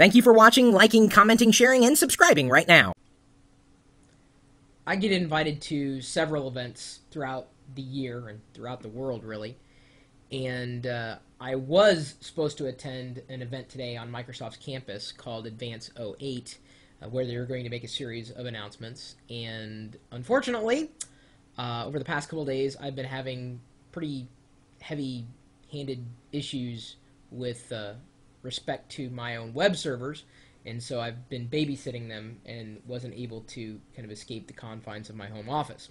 Thank you for watching, liking, commenting, sharing, and subscribing right now. I get invited to several events throughout the year and throughout the world, really. And uh, I was supposed to attend an event today on Microsoft's campus called Advance 08, uh, where they were going to make a series of announcements. And unfortunately, uh, over the past couple days, I've been having pretty heavy handed issues with uh, respect to my own web servers. And so I've been babysitting them and wasn't able to kind of escape the confines of my home office.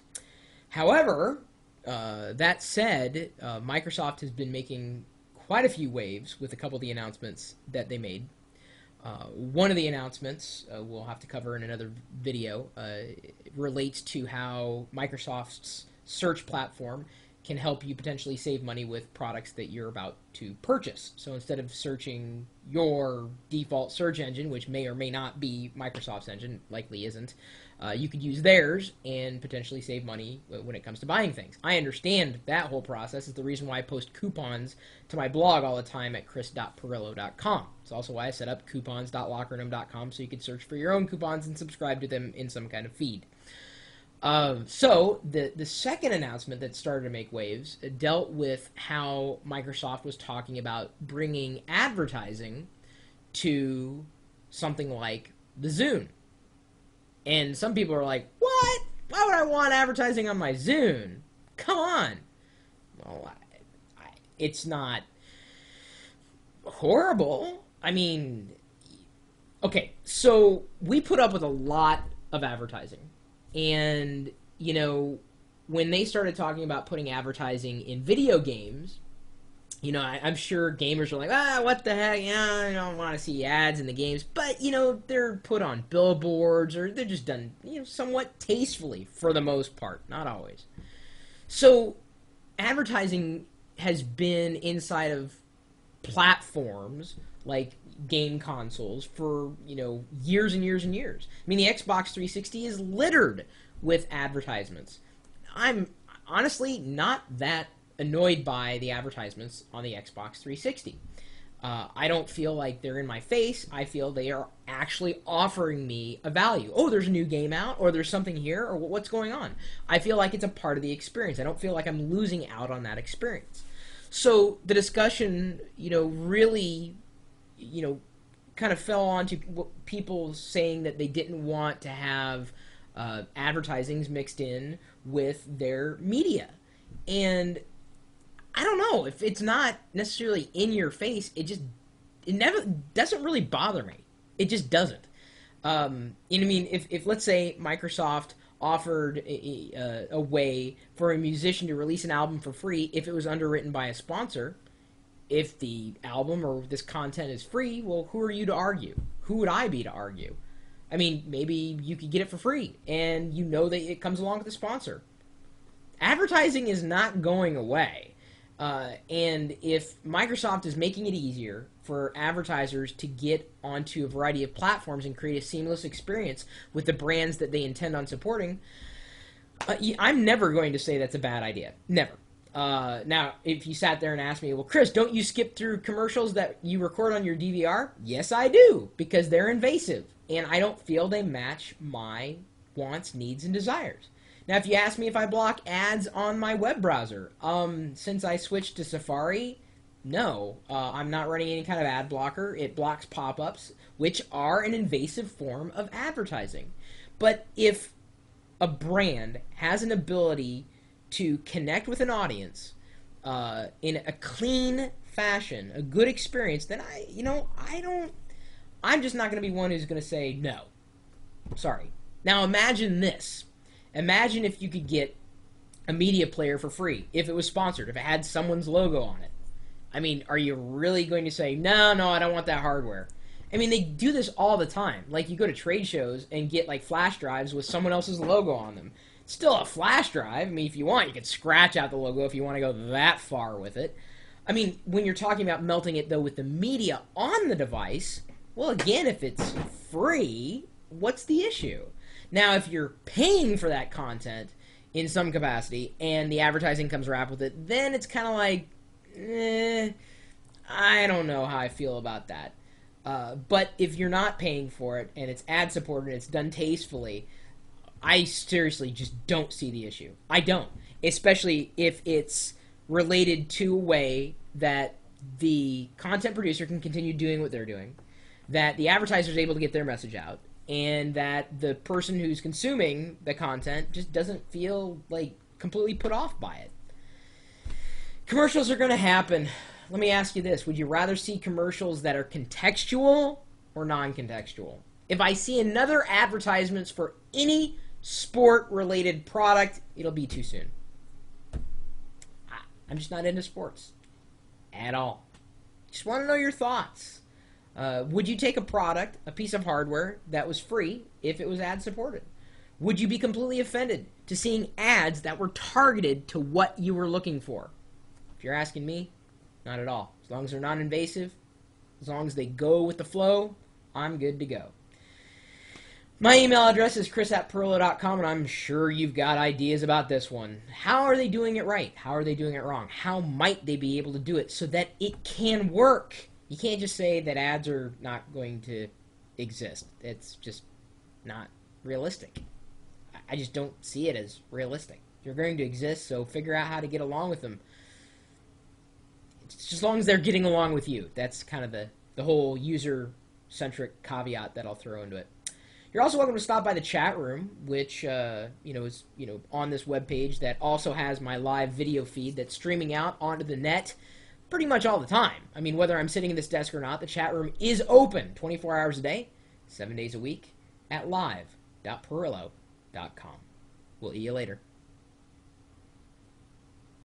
However, uh, that said, uh, Microsoft has been making quite a few waves with a couple of the announcements that they made. Uh, one of the announcements uh, we'll have to cover in another video uh, relates to how Microsoft's search platform can help you potentially save money with products that you're about to purchase. So instead of searching your default search engine, which may or may not be Microsoft's engine, likely isn't, uh, you could use theirs and potentially save money when it comes to buying things. I understand that whole process is the reason why I post coupons to my blog all the time at chris.pirillo.com. It's also why I set up coupons.lockergnome.com so you can search for your own coupons and subscribe to them in some kind of feed. Um, so the the second announcement that started to make waves dealt with how Microsoft was talking about bringing advertising to something like the Zune. And some people are like, "What? Why would I want advertising on my Zune? Come on." Well, I, I, it's not horrible. I mean, okay, so we put up with a lot of advertising and, you know, when they started talking about putting advertising in video games, you know, I, am sure gamers are like, ah, what the heck? Yeah, I don't want to see ads in the games. But, you know, they're put on billboards or they're just done, you know, somewhat tastefully for the most part. Not always. So, advertising has been inside of platforms like game consoles for you know years and years and years. I mean, the Xbox 360 is littered with advertisements. I'm honestly not that annoyed by the advertisements on the Xbox 360. Uh, I don't feel like they're in my face. I feel they are actually offering me a value. Oh, there's a new game out, or there's something here, or what's going on. I feel like it's a part of the experience. I don't feel like I'm losing out on that experience. So the discussion, you know, really you know, kind of fell onto people saying that they didn't want to have uh, advertisings mixed in with their media. And I don't know if it's not necessarily in your face. It just it never doesn't really bother me. It just doesn't. Um, you know, I mean, if if let's say Microsoft offered a, a, a way for a musician to release an album for free if it was underwritten by a sponsor, if the album or this content is free, well, who are you to argue? Who would I be to argue? I mean, maybe you could get it for free and you know that it comes along with a sponsor. Advertising is not going away. Uh, and if Microsoft is making it easier for advertisers to get onto a variety of platforms and create a seamless experience with the brands that they intend on supporting, uh, I'm never going to say that's a bad idea. Never. Uh, now, if you sat there and asked me, well, Chris, don't you skip through commercials that you record on your DVR? Yes, I do, because they're invasive, and I don't feel they match my wants, needs, and desires. Now, if you ask me if I block ads on my web browser, um, since I switched to Safari, no, uh, I'm not running any kind of ad blocker. It blocks pop ups, which are an invasive form of advertising. But if a brand has an ability to connect with an audience uh, in a clean fashion, a good experience, then I, you know, I don't. I'm just not going to be one who's going to say no. Sorry. Now imagine this. Imagine if you could get a media player for free if it was sponsored, if it had someone's logo on it. I mean, are you really going to say, no, no, I don't want that hardware? I mean, they do this all the time. Like, you go to trade shows and get, like, flash drives with someone else's logo on them still a flash drive. I mean, if you want, you could scratch out the logo if you want to go that far with it. I mean, when you're talking about melting it though with the media on the device, well, again, if it's free, what's the issue? Now, if you're paying for that content in some capacity and the advertising comes wrapped with it, then it's kind of like, eh, I don't know how I feel about that. Uh, but if you're not paying for it and it's ad supported and it's done tastefully, I seriously just don't see the issue. I don't, especially if it's related to a way that the content producer can continue doing what they're doing, that the advertiser is able to get their message out, and that the person who's consuming the content just doesn't feel like completely put off by it. Commercials are going to happen. Let me ask you this Would you rather see commercials that are contextual or non contextual? If I see another advertisements for any sport related product, it'll be too soon. I'm just not into sports at all. Just want to know your thoughts. Uh, would you take a product, a piece of hardware that was free if it was ad supported? Would you be completely offended to seeing ads that were targeted to what you were looking for? If you're asking me, not at all. As long as they're non invasive, as long as they go with the flow, I'm good to go. My email address is chris at pirillo.com, and I'm sure you've got ideas about this one. How are they doing it right? How are they doing it wrong? How might they be able to do it so that it can work? You can't just say that ads are not going to exist. It's just not realistic. I just don't see it as realistic. They're going to exist, so figure out how to get along with them. Just as long as they're getting along with you. That's kind of the, the whole user centric caveat that I'll throw into it. You're also welcome to stop by the chat room, which uh, you know is you know on this web page that also has my live video feed that's streaming out onto the net pretty much all the time. I mean, whether I'm sitting at this desk or not, the chat room is open 24 hours a day, seven days a week at live.pirillo.com. We'll see you later.